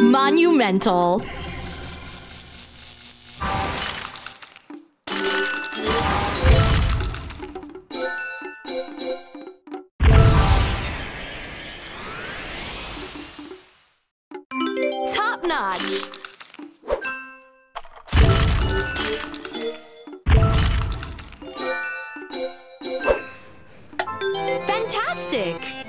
Monumental. notch. Fantastic!